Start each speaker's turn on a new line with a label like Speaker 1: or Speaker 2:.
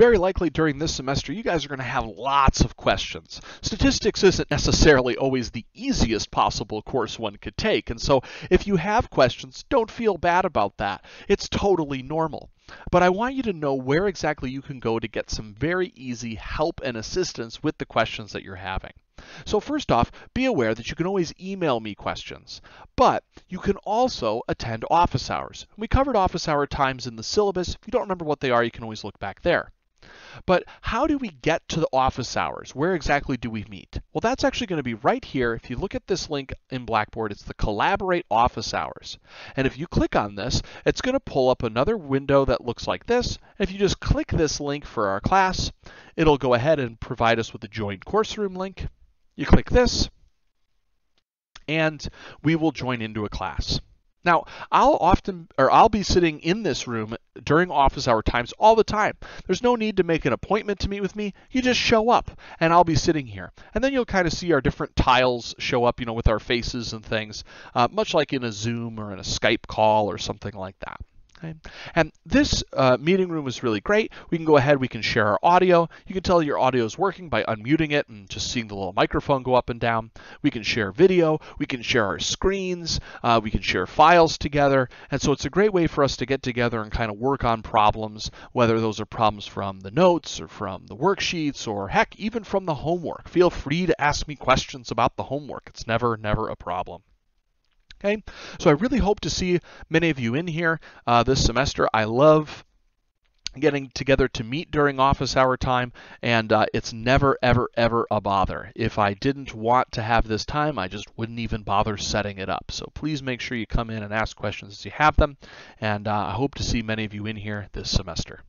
Speaker 1: very likely during this semester you guys are going to have lots of questions. Statistics isn't necessarily always the easiest possible course one could take, and so if you have questions, don't feel bad about that. It's totally normal. But I want you to know where exactly you can go to get some very easy help and assistance with the questions that you're having. So first off, be aware that you can always email me questions, but you can also attend office hours. We covered office hour times in the syllabus. If you don't remember what they are, you can always look back there. But how do we get to the office hours? Where exactly do we meet? Well, that's actually going to be right here. If you look at this link in Blackboard, it's the Collaborate office hours. And if you click on this, it's going to pull up another window that looks like this. If you just click this link for our class, it'll go ahead and provide us with a join course room link. You click this, and we will join into a class. Now, I'll often, or I'll be sitting in this room during office hour times all the time. There's no need to make an appointment to meet with me. You just show up, and I'll be sitting here. And then you'll kind of see our different tiles show up, you know, with our faces and things, uh, much like in a Zoom or in a Skype call or something like that. Okay. And this uh, meeting room is really great. We can go ahead, we can share our audio. You can tell your audio is working by unmuting it and just seeing the little microphone go up and down. We can share video, we can share our screens, uh, we can share files together. And so it's a great way for us to get together and kind of work on problems, whether those are problems from the notes or from the worksheets or heck, even from the homework. Feel free to ask me questions about the homework. It's never, never a problem. Okay, so I really hope to see many of you in here uh, this semester. I love getting together to meet during office hour time, and uh, it's never, ever, ever a bother. If I didn't want to have this time, I just wouldn't even bother setting it up. So please make sure you come in and ask questions as you have them, and uh, I hope to see many of you in here this semester.